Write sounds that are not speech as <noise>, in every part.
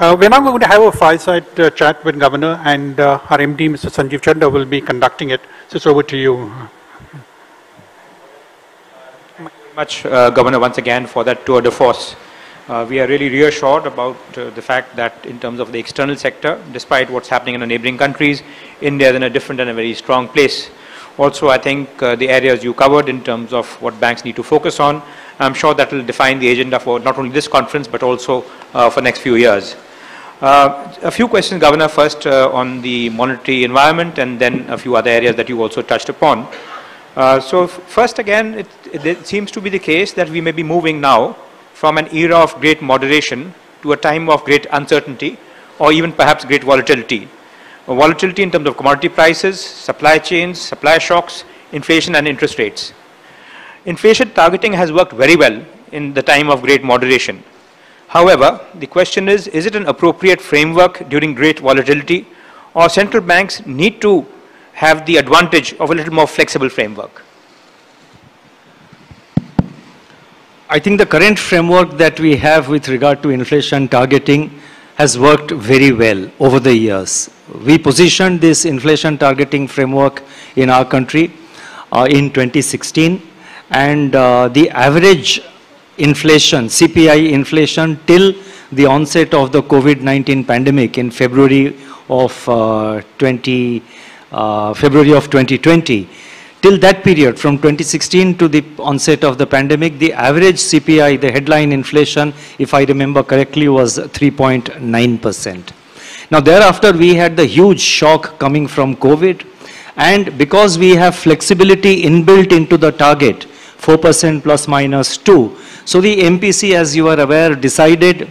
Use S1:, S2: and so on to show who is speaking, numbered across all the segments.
S1: Uh, we're now going to have a fireside uh, chat with Governor, and uh, our MD, Mr. Sanjeev Chadha, will be conducting it. So it's over to you.
S2: much, uh, Governor, once again for that tour de force. Uh, we are really reassured about uh, the fact that in terms of the external sector, despite what's happening in the neighboring countries, India is in a different and a very strong place. Also, I think the areas you covered in terms of what banks need to focus on, I'm sure that will define the agenda for not only this conference, but also for next few years. Uh, a few questions, Governor, first uh, on the monetary environment and then a few other areas that you also touched upon. Uh, so first again, it, it, it, seems to be the case that we may be moving now from an era of great moderation to a time of great uncertainty or even perhaps great volatility. volatility in terms of commodity prices, supply chains, supply shocks, inflation and interest rates. Inflation targeting has worked very well in the time of great moderation. However, the question is, is it an appropriate framework during great volatility or central banks need to have the advantage of a little more flexible framework?
S3: I think the current framework that we have with regard to inflation targeting has worked very well over the years. We positioned this inflation targeting framework in our country uh, in 2016 and uh, the average inflation, CPI inflation till the onset of the COVID-19 pandemic in February of uh, 20, uh, February of 2020. Till that period, from 2016 to the onset of the pandemic, the average CPI, the headline inflation, if I remember correctly, was 3.9%. Now thereafter, we had the huge shock coming from COVID. And because we have flexibility inbuilt into the target, 4% plus minus 2, so the MPC, as you are aware, decided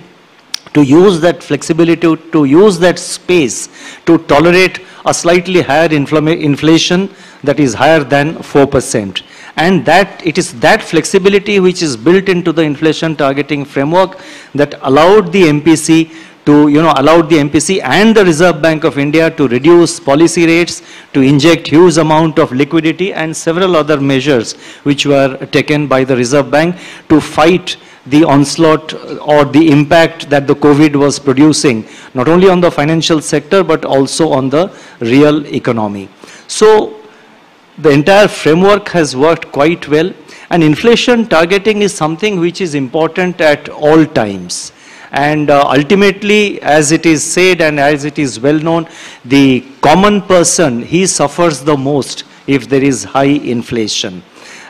S3: to use that flexibility, to, use that space to tolerate a slightly higher inflation that is higher than 4%. And that it is that flexibility which is built into the inflation targeting framework that allowed the MPC to, you know, allowed the MPC and the Reserve Bank of India to reduce policy rates, to inject huge amount of liquidity and several other measures which were taken by the Reserve Bank to fight the onslaught or the impact that the COVID was producing, not only on the financial sector, but also on the real economy. So the entire framework has worked quite well. And inflation targeting is something which is important at all times. And uh, ultimately, as it is said and as it is well known, the common person, he suffers the most if there is high inflation.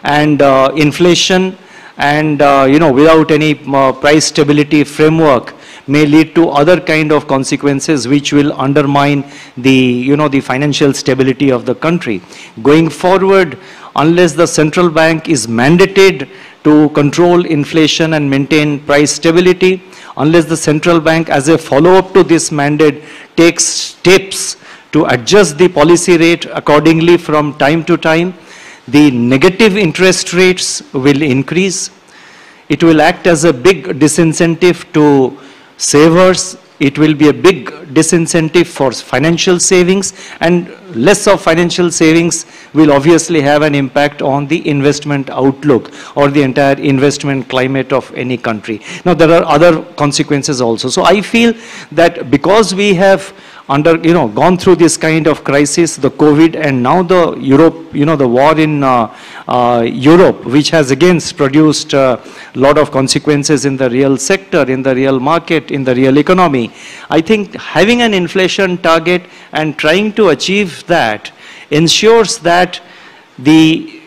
S3: And uh, inflation and, uh, you know, without any uh, price stability framework may lead to other kind of consequences which will undermine the, you know, the financial stability of the country. Going forward, unless the central bank is mandated to control inflation and maintain price stability, unless the central bank as a follow-up to this mandate takes steps to adjust the policy rate accordingly from time to time, the negative interest rates will increase. It will act as a big disincentive to savers. It will be a big disincentive for financial savings and less of financial savings will obviously have an impact on the investment outlook or the entire investment climate of any country. Now there are other consequences also. So I feel that because we have under, you know, gone through this kind of crisis, the COVID, and now the Europe, you know, the war in uh, uh, Europe, which has again produced a lot of consequences in the real sector, in the real market, in the real economy. I think having an inflation target and trying to achieve that ensures that the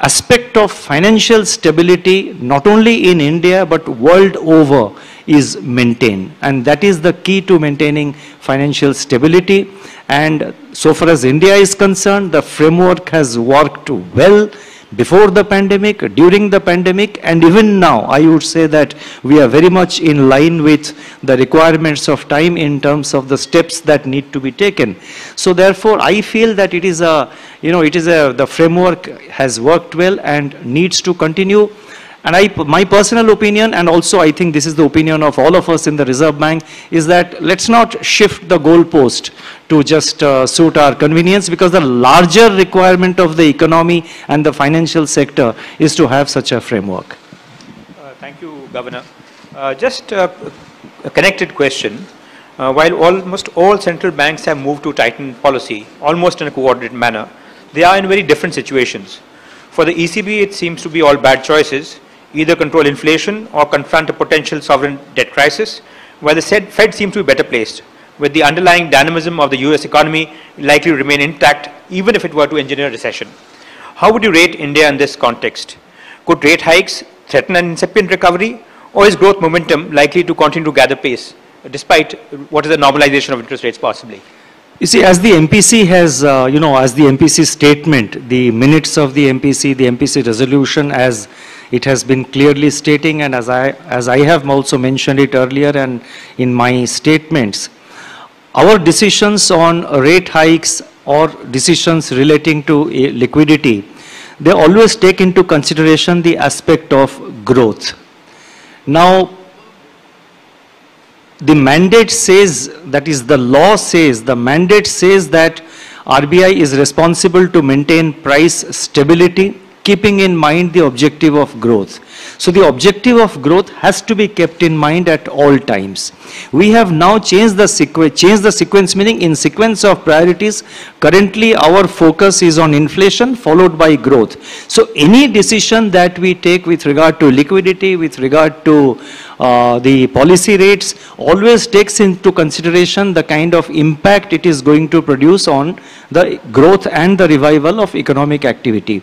S3: aspect of financial stability, not only in India, but world over, is maintained. And that is the key to maintaining financial stability. And so far as India is concerned, the framework has worked well before the pandemic, during the pandemic, and even now, I would say that we are very much in line with the requirements of time in terms of the steps that need to be taken. So therefore, I feel that it is a, you know, it is a, the framework has worked well and needs to continue. And I, my personal opinion, and also I think this is the opinion of all of us in the Reserve Bank, is that let's not shift the goalpost to just uh, suit our convenience because the larger requirement of the economy and the financial sector is to have such a framework.
S2: Uh, thank you, Governor. Uh, just a connected question. Uh, while almost all central banks have moved to tighten policy, almost in a coordinated manner, they are in very different situations. For the ECB, it seems to be all bad choices, either control inflation or confront a potential sovereign debt crisis, while the Fed seems to be better placed, with the underlying dynamism of the US economy likely to remain intact, even if it were to engineer a recession. How would you rate India in this context? Could rate hikes threaten an incipient recovery, or is growth momentum likely to continue to gather pace, despite what is the normalization of interest rates possibly?
S3: You see, as the MPC has, uh, you know, as the MPC statement, the minutes of the MPC, the MPC resolution, as it has been clearly stating, and as I, as I have also mentioned it earlier and in my statements, our decisions on rate hikes or decisions relating to uh, liquidity, they always take into consideration the aspect of growth. Now, the mandate says, that is the law says, the mandate says that RBI is responsible to maintain price stability, keeping in mind the objective of growth. So the objective of growth has to be kept in mind at all times. We have now changed the sequence, changed the sequence meaning in sequence of priorities, currently our focus is on inflation followed by growth. So any decision that we take with regard to liquidity, with regard to uh, the policy rates, always takes into consideration the kind of impact it is going to produce on the growth and the revival of economic activity.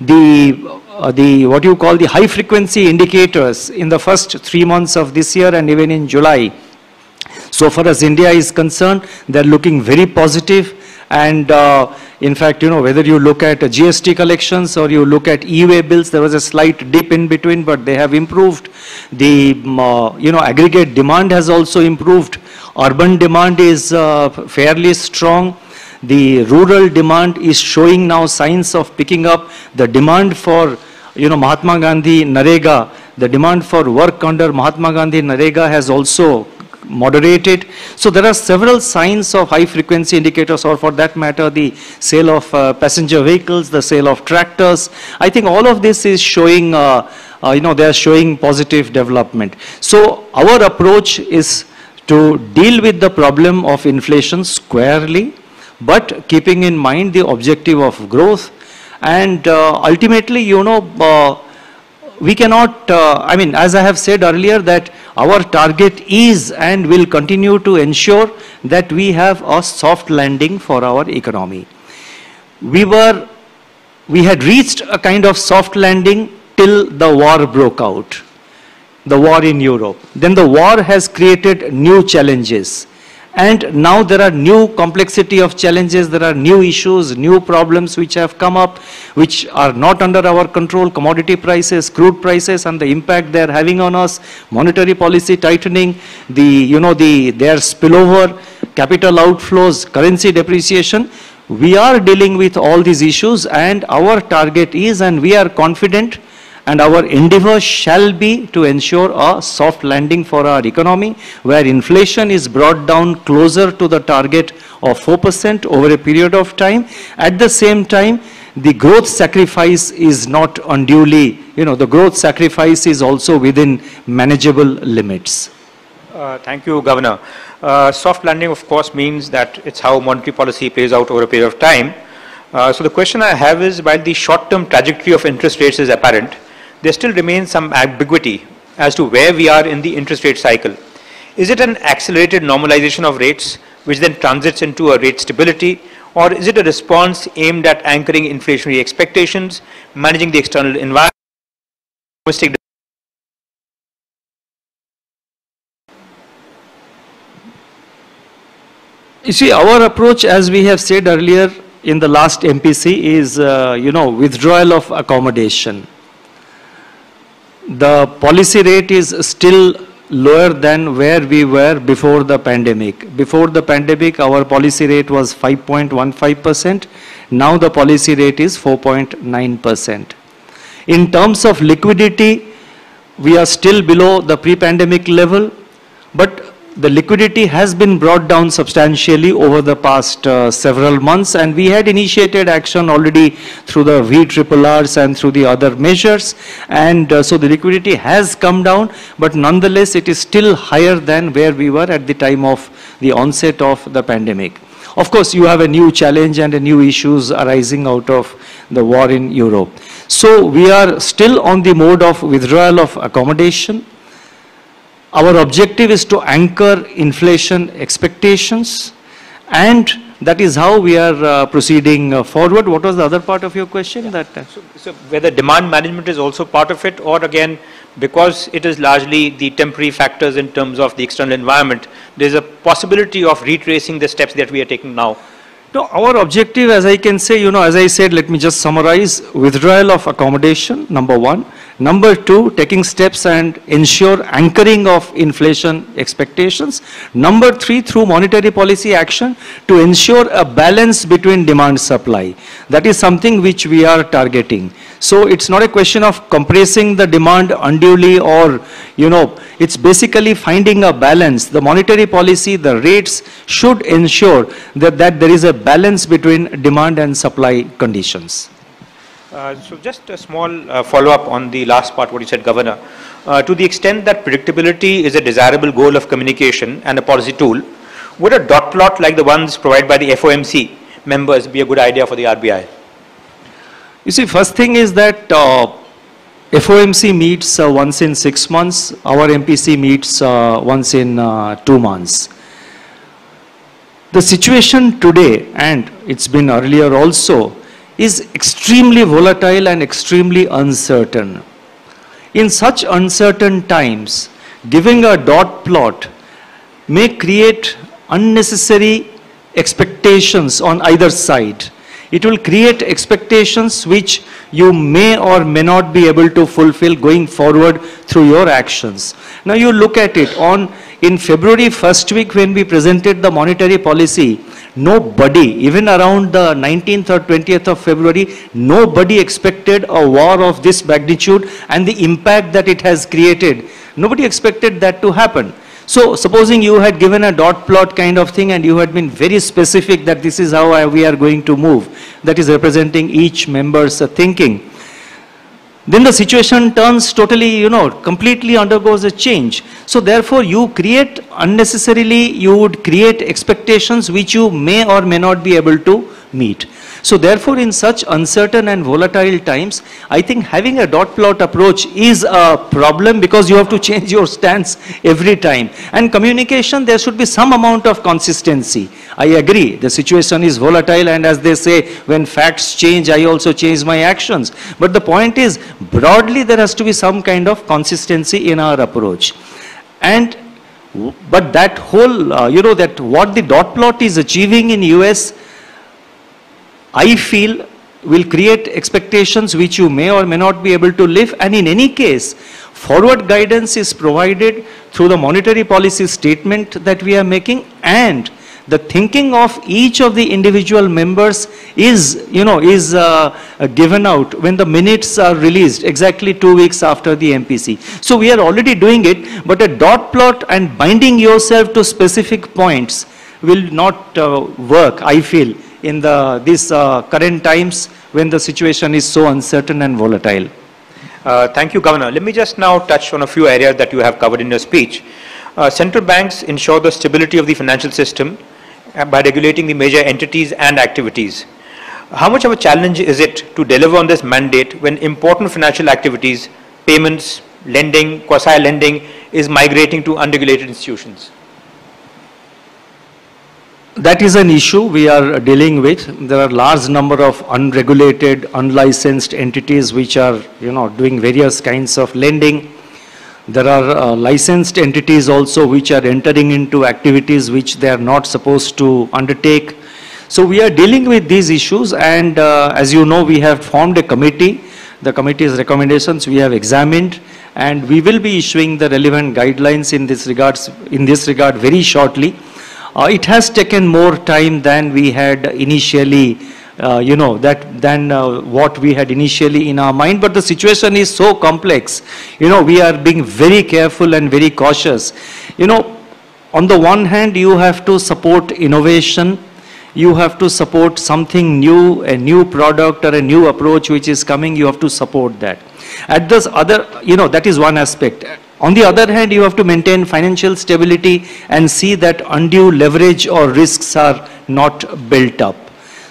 S3: The uh, the what you call the high frequency indicators in the first three months of this year and even in July. So far as India is concerned, they're looking very positive and uh, in fact, you know, whether you look at GST collections or you look at e-way bills, there was a slight dip in between, but they have improved. The, uh, you know, aggregate demand has also improved. Urban demand is uh, fairly strong. The rural demand is showing now signs of picking up. The demand for you know, Mahatma Gandhi, NREGA, the demand for work under Mahatma Gandhi, NREGA has also moderated. So there are several signs of high frequency indicators or for that matter the sale of uh, passenger vehicles, the sale of tractors. I think all of this is showing, uh, uh, you know, they are showing positive development. So our approach is to deal with the problem of inflation squarely, but keeping in mind the objective of growth and uh, ultimately, you know, uh, we cannot, uh, I mean, as I have said earlier, that our target is and will continue to ensure that we have a soft landing for our economy. We were, we had reached a kind of soft landing till the war broke out, the war in Europe. Then the war has created new challenges. And now there are new complexity of challenges, there are new issues, new problems which have come up, which are not under our control, commodity prices, crude prices and the impact they are having on us, monetary policy tightening, the, you know, the, their spillover, capital outflows, currency depreciation. We are dealing with all these issues and our target is and we are confident and our endeavor shall be to ensure a soft landing for our economy where inflation is brought down closer to the target of 4% over a period of time. At the same time, the growth sacrifice is not unduly, you know, the growth sacrifice is also within manageable limits.
S2: Uh, thank you, Governor. Uh, soft landing, of course, means that it's how monetary policy plays out over a period of time. Uh, so the question I have is, while the short-term trajectory of interest rates is apparent, there still remains some ambiguity as to where we are in the interest rate cycle. Is it an accelerated normalization of rates which then transits into a rate stability or is it a response aimed at anchoring inflationary expectations, managing the external environment,
S3: You see, our approach, as we have said earlier in the last MPC, is, uh, you know, withdrawal of accommodation the policy rate is still lower than where we were before the pandemic. Before the pandemic, our policy rate was 5.15%. Now the policy rate is 4.9%. In terms of liquidity, we are still below the pre-pandemic level, but the liquidity has been brought down substantially over the past uh, several months and we had initiated action already through the VRRRs and through the other measures and uh, so the liquidity has come down but nonetheless it is still higher than where we were at the time of the onset of the pandemic. Of course, you have a new challenge and a new issues arising out of the war in Europe. So we are still on the mode of withdrawal of accommodation. Our objective is to anchor inflation expectations and that is how we are uh, proceeding uh, forward. What was the other part of your question? That uh,
S2: So, so whether demand management is also part of it, or again, because it is largely the temporary factors in terms of the external environment, there's a possibility of retracing the steps that we are taking now.
S3: No, our objective, as I can say, you know, as I said, let me just summarize, withdrawal of accommodation, number one. Number two, taking steps and ensure anchoring of inflation expectations. Number three, through monetary policy action to ensure a balance between demand supply. That is something which we are targeting. So it's not a question of compressing the demand unduly or, you know, it's basically finding a balance. The monetary policy, the rates should ensure that, that there is a balance between demand and supply conditions.
S2: Uh, so just a small uh, follow-up on the last part, what you said, Governor. Uh, to the extent that predictability is a desirable goal of communication and a policy tool, would a dot plot like the ones provided by the FOMC members be a good idea for the RBI?
S3: You see, first thing is that uh, FOMC meets uh, once in six months, our MPC meets once in two months. The situation today, and it's been earlier also, is extremely volatile and extremely uncertain. In such uncertain times, giving a dot plot may create unnecessary expectations on either side. It will create expectations which you may or may not be able to fulfill going forward through your actions. Now you look at it on in February first week when we presented the monetary policy, nobody, even around the 19th or 20th of February, nobody expected a war of this magnitude and the impact that it has created. Nobody expected that to happen. So supposing you had given a dot plot kind of thing and you had been very specific that this is how I, we are going to move, that is representing each member's uh, thinking, then the situation turns totally, you know, completely undergoes a change. So therefore you create unnecessarily, you would create expectations which you may or may not be able to meet. So therefore in such uncertain and volatile times, I think having a dot plot approach is a problem because you have to change your stance every time. And communication, there should be some amount of consistency. I agree, the situation is volatile and as they say, when facts change, I also change my actions. But the point is, broadly there has to be some kind of consistency in our approach. And but that whole, uh, you know, that what the dot plot is achieving in US I feel will create expectations which you may or may not be able to live and in any case forward guidance is provided through the monetary policy statement that we are making and the thinking of each of the individual members is you know is uh, given out when the minutes are released exactly two weeks after the MPC so we are already doing it but a dot plot and binding yourself to specific points will not uh, work I feel in the, these uh, current times when the situation is so uncertain and volatile.
S2: Uh, thank you, Governor. Let me just now touch on a few areas that you have covered in your speech. Uh, central banks ensure the stability of the financial system uh, by regulating the major entities and activities. How much of a challenge is it to deliver on this mandate when important financial activities, payments, lending, quasi-lending is migrating to unregulated institutions?
S3: That is an issue we are dealing with. There are large number of unregulated, unlicensed entities which are, you know, doing various kinds of lending. There are uh, licensed entities also which are entering into activities which they are not supposed to undertake. So we are dealing with these issues and uh, as you know, we have formed a committee. The committee's recommendations we have examined and we will be issuing the relevant guidelines in this regards, in this regard very shortly. Uh, it has taken more time than we had initially, uh, you know, that than uh, what we had initially in our mind. But the situation is so complex. You know, we are being very careful and very cautious. You know, on the one hand, you have to support innovation, you have to support something new, a new product or a new approach which is coming, you have to support that. At this other, you know, that is one aspect. On the other hand, you have to maintain financial stability and see that undue leverage or risks are not built up.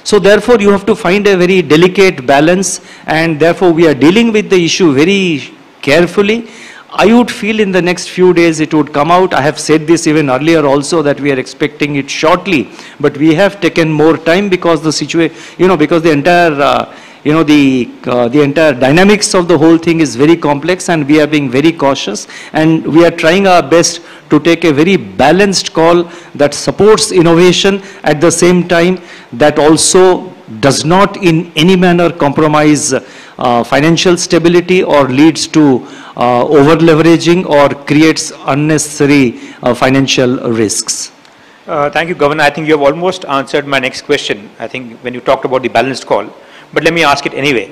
S3: So therefore, you have to find a very delicate balance and therefore we are dealing with the issue very carefully. I would feel in the next few days it would come out. I have said this even earlier also that we are expecting it shortly, but we have taken more time because the situation, you know, because the entire uh, you know, the, uh, the entire dynamics of the whole thing is very complex and we are being very cautious and we are trying our best to take a very balanced call that supports innovation at the same time that also does not in any manner compromise uh, financial stability or leads to uh, over leveraging or creates unnecessary uh, financial risks.
S2: Uh, thank you, Governor. I think you have almost answered my next question. I think when you talked about the balanced call but let me ask it anyway.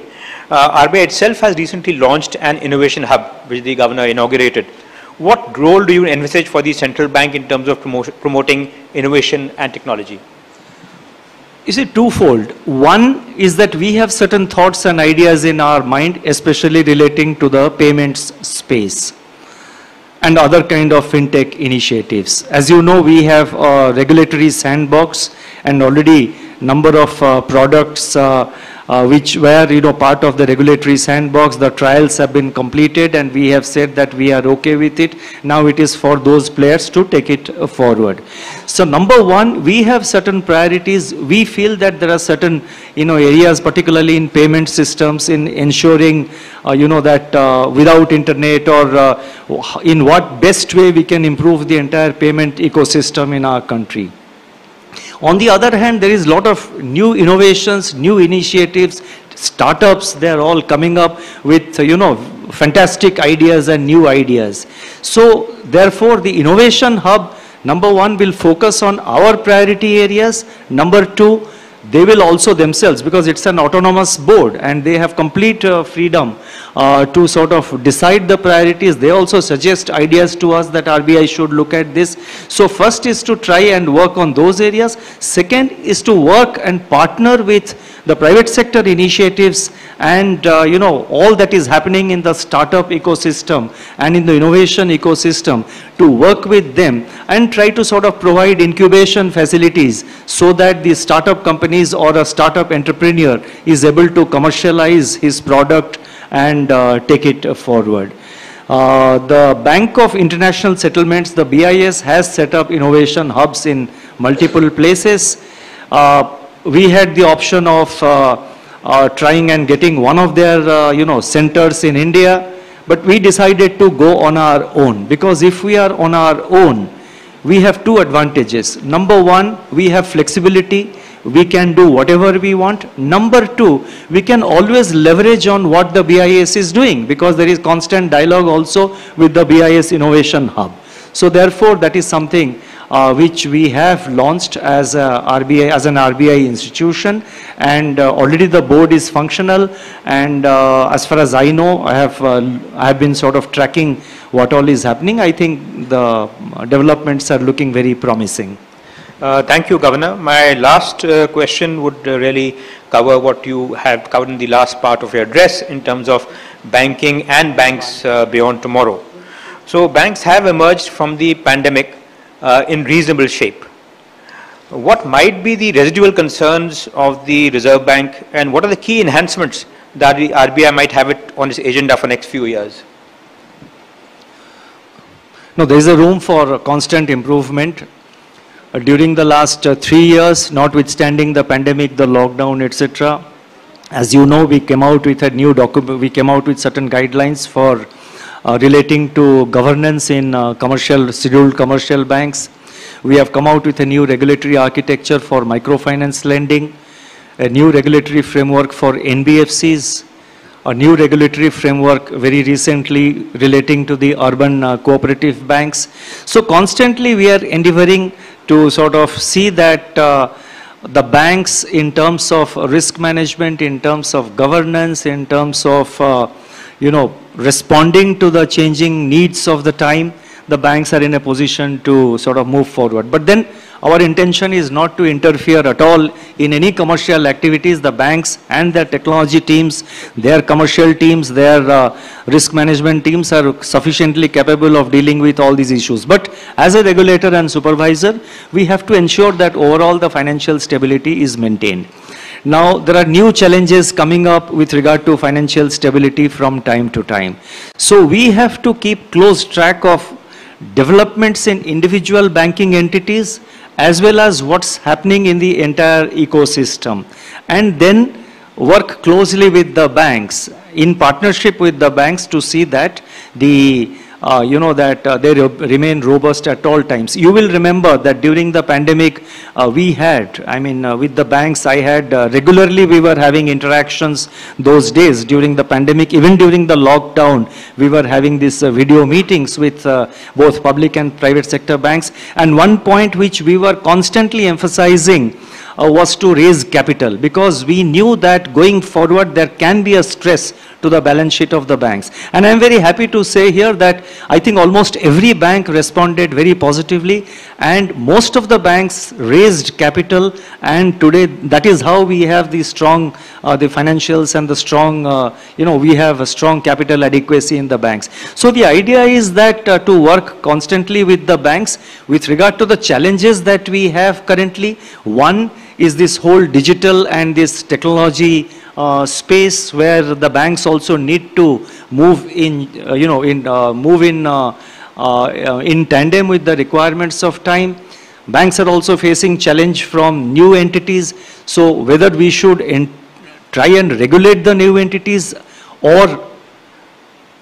S2: Uh, RBI itself has recently launched an innovation hub, which the governor inaugurated. What role do you envisage for the central bank in terms of promoting innovation and technology?
S3: Is it twofold? One is that we have certain thoughts and ideas in our mind, especially relating to the payments space and other kind of fintech initiatives. As you know, we have a regulatory sandbox and already number of uh, products uh, uh, which were you know part of the regulatory sandbox. The trials have been completed and we have said that we are okay with it. Now it is for those players to take it forward. So number one, we have certain priorities. We feel that there are certain you know areas, particularly in payment systems, in ensuring uh, you know that uh, without internet or uh, in what best way we can improve the entire payment ecosystem in our country. On the other hand, there is a lot of new innovations, new initiatives, startups, they're all coming up with, you know, fantastic ideas and new ideas. So therefore, the innovation hub, number one, will focus on our priority areas. Number two, they will also themselves, because it's an autonomous board and they have complete uh, freedom uh, to sort of decide the priorities. They also suggest ideas to us that RBI should look at this. So first is to try and work on those areas. Second is to work and partner with the private sector initiatives and uh, you know all that is happening in the startup ecosystem and in the innovation ecosystem to work with them and try to sort of provide incubation facilities so that the startup companies or a startup entrepreneur is able to commercialize his product and uh, take it forward. Uh, the Bank of International Settlements, the BIS, has set up innovation hubs in multiple places. Uh, we had the option of uh, uh, trying and getting one of their, uh, you know, centers in India, but we decided to go on our own because if we are on our own, we have two advantages. Number one, we have flexibility. We can do whatever we want. Number two, we can always leverage on what the BIS is doing because there is constant dialogue also with the BIS Innovation Hub. So therefore, that is something uh, which we have launched as RBI as an RBI institution, and uh, already the board is functional. And uh, as far as I know, I have uh, I have been sort of tracking what all is happening. I think the developments are looking very promising.
S2: Uh, thank you, Governor. My last uh, question would uh, really cover what you have covered in the last part of your address in terms of banking and banks beyond tomorrow. So banks have emerged from the pandemic uh, in reasonable shape. What might be the residual concerns of the Reserve Bank and what are the key enhancements that the RBI might have it on its agenda for next few years?
S3: No, there is a room for constant improvement. Uh, during the last uh, three years, notwithstanding the pandemic, the lockdown, etc., as you know, we came out with a new document, we came out with certain guidelines for uh, relating to governance in uh, commercial, scheduled commercial banks. We have come out with a new regulatory architecture for microfinance lending, a new regulatory framework for NBFCs, a new regulatory framework very recently relating to the urban uh, cooperative banks. So constantly we are endeavoring to sort of see that uh, the banks in terms of risk management, in terms of governance, in terms of uh, you know, responding to the changing needs of the time, the banks are in a position to sort of move forward. But then our intention is not to interfere at all in any commercial activities. The banks and their technology teams, their commercial teams, their uh, risk management teams are sufficiently capable of dealing with all these issues. But as a regulator and supervisor, we have to ensure that overall the financial stability is maintained. Now, there are new challenges coming up with regard to financial stability from time to time. So we have to keep close track of developments in individual banking entities as well as what's happening in the entire ecosystem. And then work closely with the banks, in partnership with the banks to see that the uh, you know, that uh, they remain robust at all times. You will remember that during the pandemic, uh, we had, I mean, uh, with the banks, I had uh, regularly we were having interactions those days during the pandemic. Even during the lockdown, we were having these uh, video meetings with both public and private sector banks. And one point which we were constantly emphasizing was to raise capital because we knew that going forward there can be a stress to the balance sheet of the banks. And I'm very happy to say here that I think almost every bank responded very positively and most of the banks raised capital and today that is how we have the strong, uh, the financials and the strong, uh, you know, we have a strong capital adequacy in the banks. So the idea is that uh, to work constantly with the banks with regard to the challenges that we have currently. One is this whole digital and this technology uh, space where the banks also need to move in, uh, you know, in uh, move in uh, uh, in tandem with the requirements of time. Banks are also facing challenge from new entities. So whether we should try and regulate the new entities or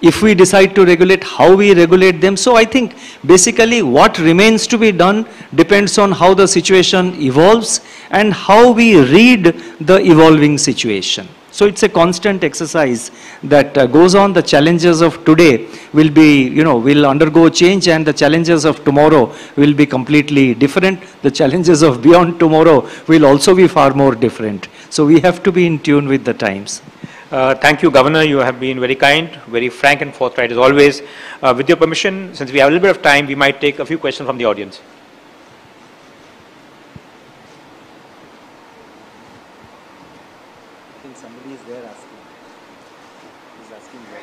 S3: if we decide to regulate, how we regulate them. So I think basically what remains to be done depends on how the situation evolves and how we read the evolving situation. So it's a constant exercise that uh, goes on. The challenges of today will be, you know, will undergo change and the challenges of tomorrow will be completely different. The challenges of beyond tomorrow will also be far more different. So we have to be in tune with the times.
S2: Uh, thank you, Governor. You have been very kind, very frank and forthright as always. Uh, with your permission, since we have a little bit of time, we might take a few questions from the audience.
S4: I think somebody is there asking. He's asking where.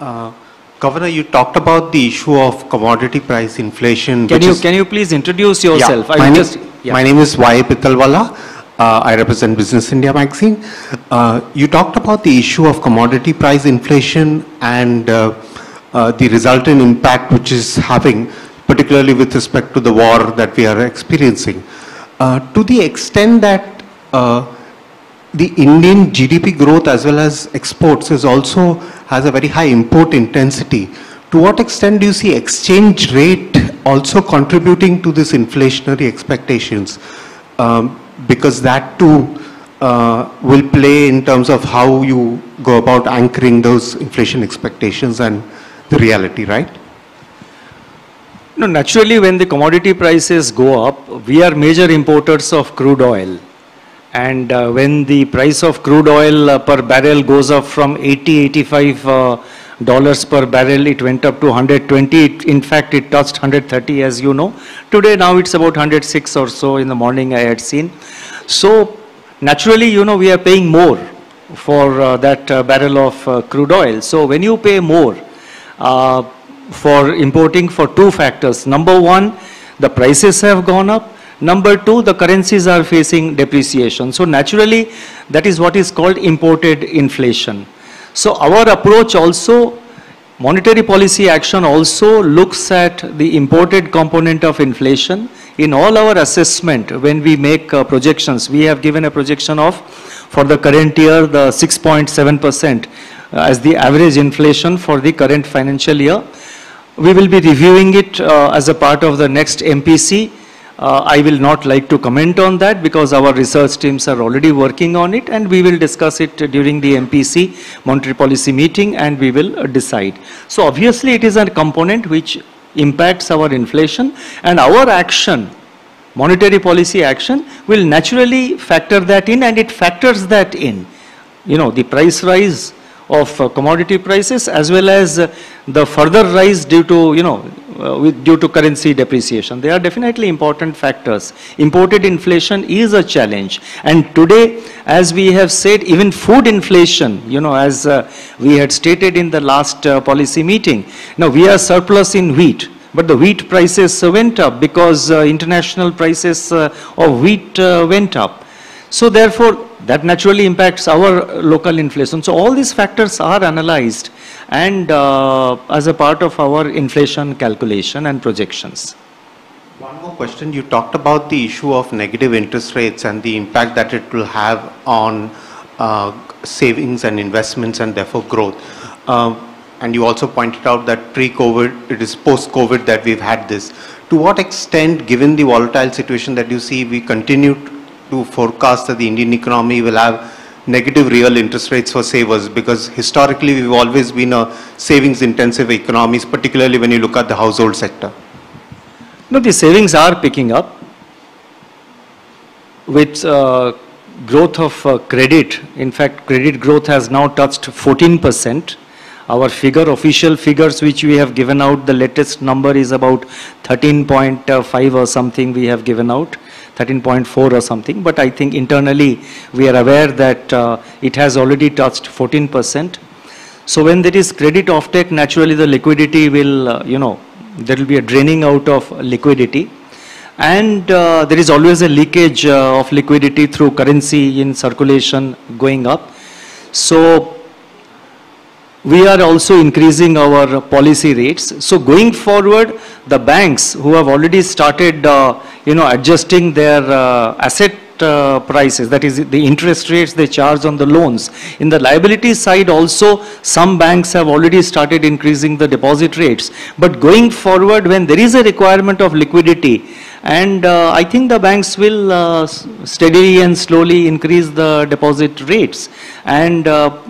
S4: Uh, Governor, you talked about the issue of commodity price inflation.
S3: Can you can you please introduce yourself?
S4: Yeah, my, just, yeah. my name is Y. Pitalwala. Uh, I represent Business India magazine. Uh, you talked about the issue of commodity price inflation and uh, uh the resultant impact which is having, particularly with respect to the war that we are experiencing. Uh, to the extent that uh, the Indian GDP growth as well as exports is also has a very high import intensity. To what extent do you see exchange rate also contributing to this inflationary expectations? Um, because that too uh, will play in terms of how you go about anchoring those inflation expectations and the reality, right?
S3: No, naturally when the commodity prices go up, we are major importers of crude oil. And uh, when the price of crude oil uh, per barrel goes up from 80, 85 uh, dollars per barrel, it went up to 120. It, in fact, it touched 130 as you know. Today now it's about 106 or so in the morning I had seen. So naturally, you know, we are paying more for uh, that uh, barrel of uh, crude oil. So when you pay more uh, for importing for two factors. Number one, the prices have gone up. Number two, the currencies are facing depreciation. So naturally, that is what is called imported inflation. So our approach also, monetary policy action also looks at the imported component of inflation. In all our assessment, when we make uh, projections, we have given a projection of, for the current year, the 6.7% uh, as the average inflation for the current financial year. We will be reviewing it uh, as a part of the next MPC uh, I will not like to comment on that because our research teams are already working on it and we will discuss it during the MPC monetary policy meeting and we will uh, decide. So obviously it is a component which impacts our inflation and our action, monetary policy action will naturally factor that in and it factors that in. You know, the price rise of uh, commodity prices as well as uh, the further rise due to, you know, uh, with, due to currency depreciation. They are definitely important factors. Imported inflation is a challenge. And today, as we have said, even food inflation, you know, as uh, we had stated in the last uh, policy meeting, now we are surplus in wheat. But the wheat prices went up because uh, international prices uh, of wheat uh, went up. So therefore, that naturally impacts our local inflation. So all these factors are analyzed and uh, as a part of our inflation calculation and projections.
S4: One more question. You talked about the issue of negative interest rates and the impact that it will have on uh, savings and investments and therefore growth. Um, and you also pointed out that pre-COVID, it is post-COVID that we've had this. To what extent, given the volatile situation that you see, we continue to forecast that the Indian economy will have negative real interest rates for savers? Because historically, we've always been a savings-intensive economy, particularly when you look at the household sector.
S3: No, the savings are picking up with uh, growth of uh, credit. In fact, credit growth has now touched 14%. Our figure, official figures which we have given out, the latest number is about 13.5 or something we have given out, 13.4 or something. But I think internally we are aware that uh, it has already touched 14%. So when there is credit offtake, naturally the liquidity will, uh, you know, there will be a draining out of liquidity. And uh, there is always a leakage uh, of liquidity through currency in circulation going up. So we are also increasing our policy rates. So going forward, the banks who have already started, uh, you know, adjusting their uh, asset uh, prices, that is the interest rates they charge on the loans. In the liability side also, some banks have already started increasing the deposit rates. But going forward, when there is a requirement of liquidity, and uh, I think the banks will uh, steadily and slowly increase the deposit rates. And uh,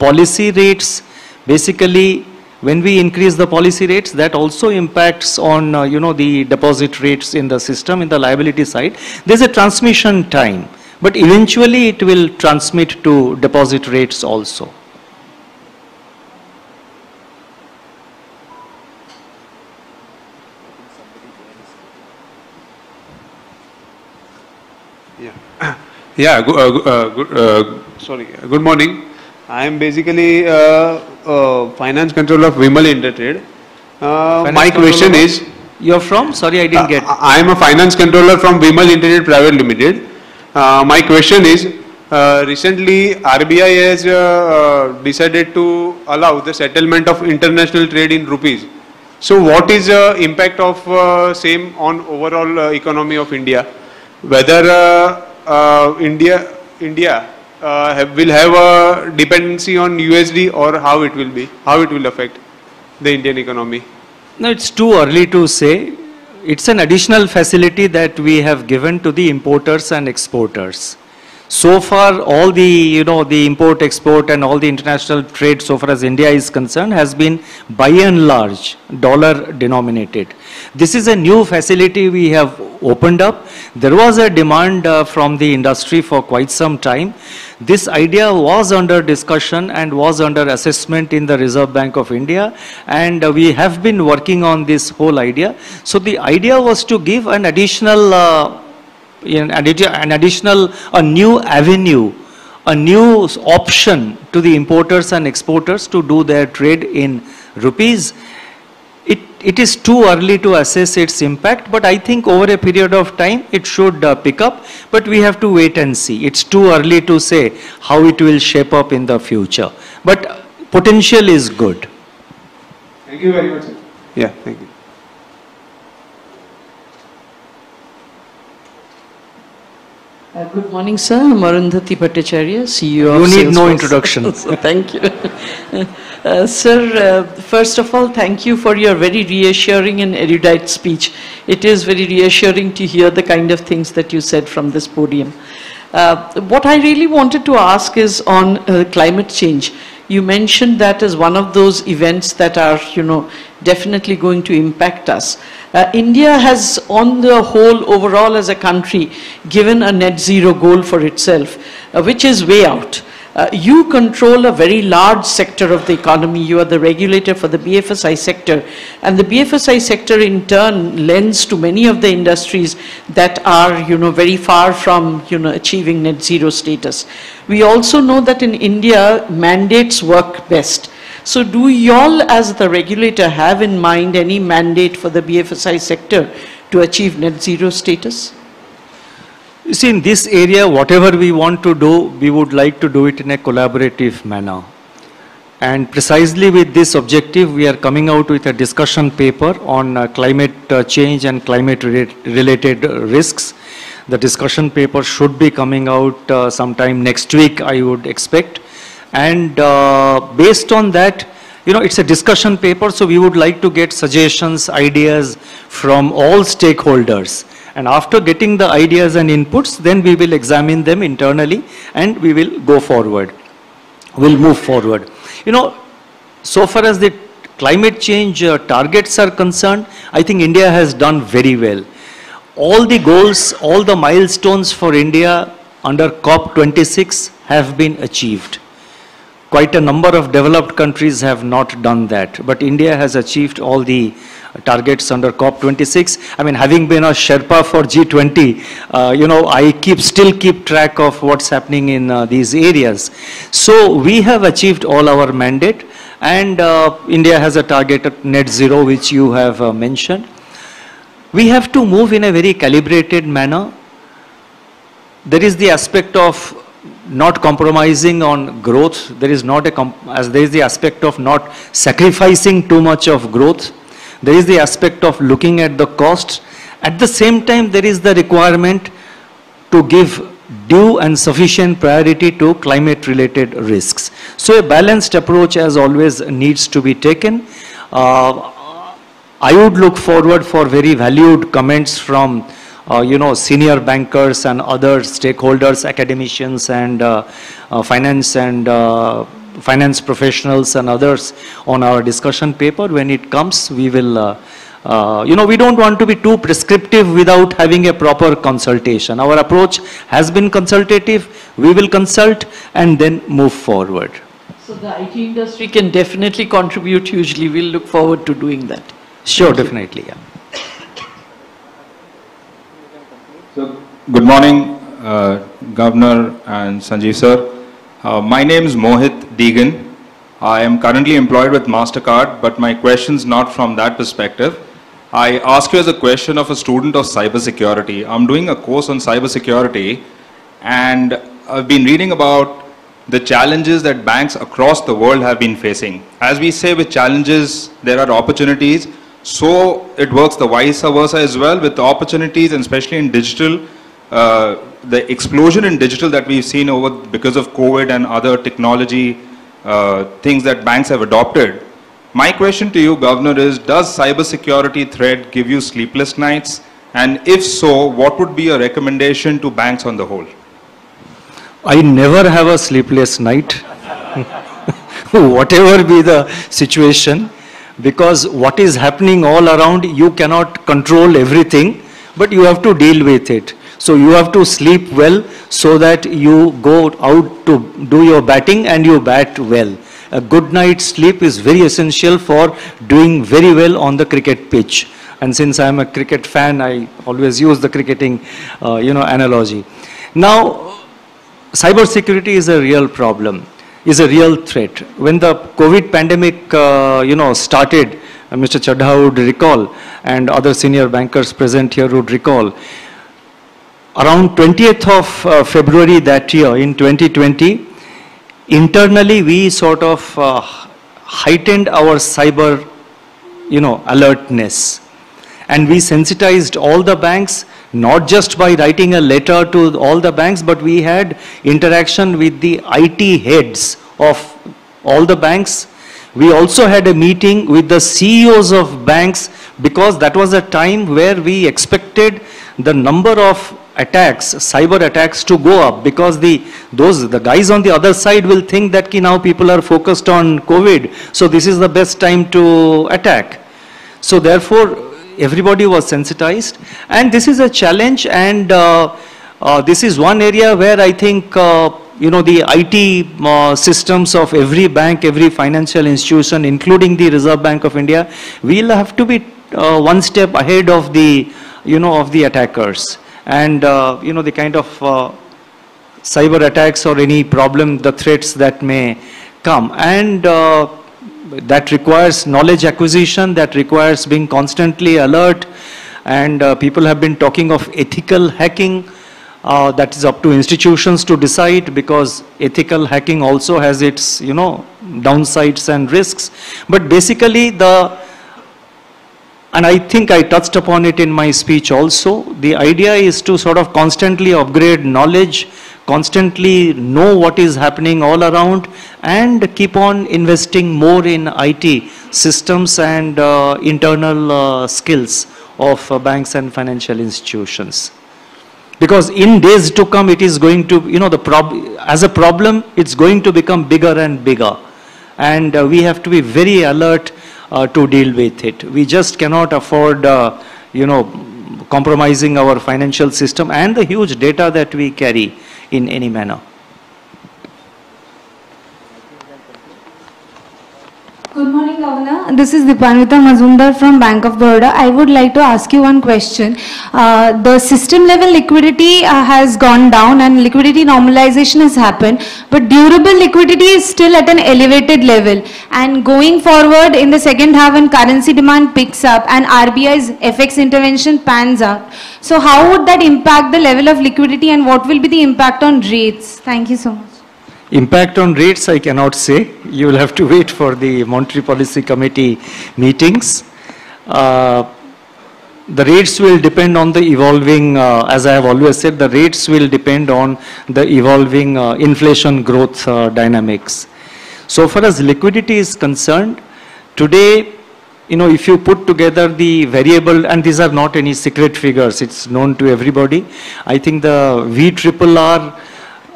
S3: policy rates, basically, when we increase the policy rates, that also impacts on, uh, you know, the deposit rates in the system, in the liability side. There's a transmission time, but eventually it will transmit to deposit rates also.
S5: Yeah, <coughs> yeah. Uh, uh, good, uh, sorry. Good morning. I am basically uh, uh, finance controller of Vimal Intertrade. Uh, my question is,
S3: You're from? Sorry, I didn't get.
S5: uh, I am a finance controller from Vimal Intertrade Private Limited. Uh, my question is, uh, recently RBI has uh, uh, decided to allow the settlement of international trade in rupees. So what is the impact of uh, same on overall uh, economy of India? Whether uh, uh, India India uh, Uh, have, will have a dependency on USD or how it will be, how it will affect the Indian economy?
S3: No, it's too early to say. It's an additional facility that we have given to the importers and exporters. So far, all the, you know, the import, export and all the international trade so far as India is concerned has been by and large dollar denominated. This is a new facility we have opened up. There was a demand uh, from the industry for quite some time. This idea was under discussion and was under assessment in the Reserve Bank of India and uh, we have been working on this whole idea. So the idea was to give an additional uh, an addi- an additional, a new avenue, a new option to the importers and exporters to do their trade in rupees. It, it is too early to assess its impact, but I think over a period of time it should uh, pick up, but we have to wait and see. It's too early to say how it will shape up in the future. But uh, potential is good.
S5: Thank you very much. Sir. Yeah, thank you.
S6: Uh, Good morning, sir. I'm Arundhati Bhattacharya, CEO
S3: You
S6: of
S3: need no introduction. <laughs>
S6: So, Thank you. <laughs> Uh, Sir, uh, first of all, thank you for your very reassuring and erudite speech. It is very reassuring to hear the kind of things that you said from this podium. Uh, What I really wanted to ask is on uh, climate change. You mentioned that as one of those events that are, you know, definitely going to impact us. Uh, India has, on the whole, overall as a country, given a net zero goal for itself, uh, which is way out. Uh, you control a very large sector of the economy. You are the regulator for the BFSI sector. And the BFSI sector in turn lends to many of the industries that are, you know, very far from, you know, achieving net zero status. We also know that in India, mandates work best. So do y'all as the regulator have in mind any mandate for the BFSI sector to achieve net zero status?
S3: You see, in this area, whatever we want to do, we would like to do it in a collaborative manner. And precisely with this objective, we are coming out with a discussion paper on uh, climate uh, change and climate-related risks. The discussion paper should be coming out uh, sometime next week, I would expect. And uh, based on that, you know, it's a discussion paper, so we would like to get suggestions, ideas from all stakeholders. And after getting the ideas and inputs, then we will examine them internally and we will go forward. We'll move forward. You know, so far as the climate change uh, targets are concerned, I think India has done very well. All the goals, all the milestones for India under COP26 have been achieved. Quite a number of developed countries have not done that, but India has achieved all the targets under COP26. I mean, having been a Sherpa for G20, uh, you know, I keep still keep track of what's happening in uh, these areas. So we have achieved all our mandate, and uh, India has a target of net zero, which you have uh, mentioned. We have to move in a very calibrated manner. There is the aspect of not compromising on growth. There is not a, as there is the aspect of not sacrificing too much of growth. There is the aspect of looking at the costs. At the same time, there is the requirement to give due and sufficient priority to climate related risks. So a balanced approach as always needs to be taken. Uh, I would look forward for very valued comments from uh, you know, senior bankers and other stakeholders, academicians and uh, uh finance and uh, finance professionals and others on our discussion paper. When it comes, we will, uh, uh, you know, we don't want to be too prescriptive without having a proper consultation. Our approach has been consultative. We will consult and then move forward.
S6: So the IT industry can definitely contribute hugely. We'll look forward to doing that.
S3: Sure, Thank definitely, yeah.
S7: So, good morning, uh, Governor and Sanjiv sir. Uh, my name is Mohit Deegan. I am currently employed with MasterCard, but my question is not from that perspective. I ask you as a question of a student of cybersecurity. I'm doing a course on cybersecurity, and I've been reading about the challenges that banks across the world have been facing. As we say with challenges, there are opportunities. So it works the vice versa as well with the opportunities, and especially in digital, uh, the explosion in digital that we've seen over because of COVID and other technology uh, things that banks have adopted. My question to you, Governor, is does cybersecurity threat give you sleepless nights? And if so, what would be your recommendation to banks on the whole?
S3: I never have a sleepless night, <laughs> whatever be the situation, because what is happening all around, you cannot control everything, but you have to deal with it. So you have to sleep well so that you go out to do your batting and you bat well. A good night's sleep is very essential for doing very well on the cricket pitch. And since I'm a cricket fan, I always use the cricketing, uh, you know, analogy. Now, cybersecurity is a real problem, is a real threat. When the COVID pandemic, uh, you know, started, uh, Mr. Chadha would recall, and other senior bankers present here would recall, around 20th of uh, February that year in 2020, internally we sort of uh, heightened our cyber, you know, alertness. And we sensitized all the banks, not just by writing a letter to all the banks, but we had interaction with the IT heads of all the banks. We also had a meeting with the CEOs of banks because that was a time where we expected the number of attacks, cyber attacks to go up because the those the guys on the other side will think that ki now people are focused on COVID, so this is the best time to attack. So therefore, everybody was sensitized, and this is a challenge, and uh, uh, this is one area where I think uh, you know, the IT uh, systems of every bank, every financial institution, including the Reserve Bank of India, we'll have to be uh, one step ahead of the, you know, of the attackers. And, uh, you know, the kind of uh, cyber attacks or any problem, the threats that may come. And uh, that requires knowledge acquisition, that requires being constantly alert. And uh, people have been talking of ethical hacking. Uh, that is up to institutions to decide because ethical hacking also has its, you know, downsides and risks. But basically the, and I think I touched upon it in my speech also, the idea is to sort of constantly upgrade knowledge, constantly know what is happening all around and keep on investing more in IT systems and uh, internal uh, skills of uh, banks and financial institutions. Because in days to come, it is going to, you know, the prob as a problem, it's going to become bigger and bigger. And uh, we have to be very alert to deal with it. We just cannot afford, uh, you know, compromising our financial system and the huge data that we carry in any manner.
S8: Good morning, Governor. This is Dipanwita Mazumdar from Bank of Baroda. I would like to ask you one question. Uh, the system level liquidity uh, has gone down and liquidity normalization has happened, but durable liquidity is still at an elevated level. And going forward in the second half when currency demand picks up and RBI's FX intervention pans out, so how would that impact the level of liquidity and what will be the impact on rates? Thank you so much.
S3: Impact on rates, I cannot say. You will have to wait for the Monetary Policy Committee meetings. Uh, the rates will depend on the evolving, uh, as I have always said, the rates will depend on the evolving uh, inflation growth uh, dynamics. So far as liquidity is concerned, today, you know, if you put together the variable, and these are not any secret figures, it's known to everybody. I think the V triple R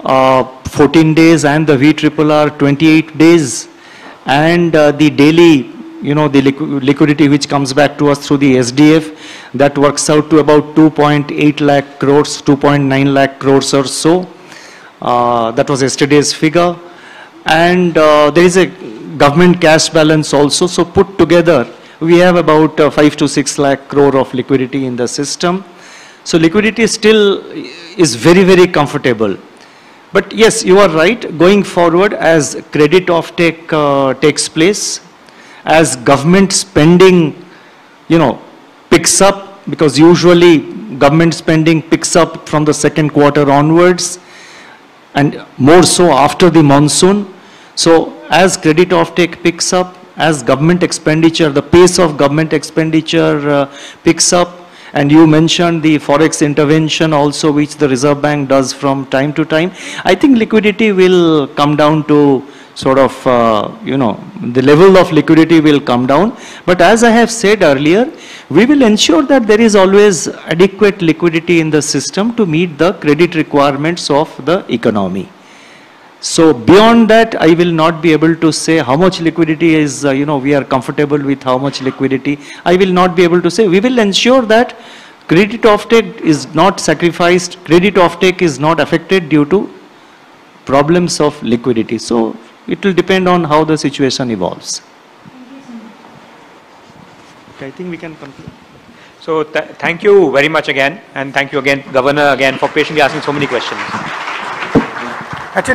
S3: uh, 14 days and the V triple 28 days. And uh, the daily you know the liqu liquidity which comes back to us through the SDF that works out to about 2.8 lakh crores 2.9 lakh crores or so. Uh, that was yesterday's figure. And uh, there is a government cash balance also. So put together we have about uh, 5 to 6 lakh crore of liquidity in the system. So liquidity still is very very comfortable but yes, you are right. Going forward, as credit offtake uh, takes place, as government spending, you know, picks up, because usually government spending picks up from the second quarter onwards, and more so after the monsoon. So as credit offtake picks up, as government expenditure, the pace of government expenditure uh, picks up, and you mentioned the forex intervention also, which the Reserve Bank does from time to time. I think liquidity will come down to sort of, uh, you know, the level of liquidity will come down. But as I have said earlier, we will ensure that there is always adequate liquidity in the system to meet the credit requirements of the economy. So beyond that, I will not be able to say how much liquidity is, uh, you know, we are comfortable with how much liquidity. I will not be able to say. We will ensure that credit offtake is not sacrificed, credit offtake is not affected due to problems of liquidity. So it will depend on how the situation evolves. Okay, I think we can conclude.
S2: So th thank you very much again, and thank you again, Governor, again, for patiently asking so many questions.
S1: Actually,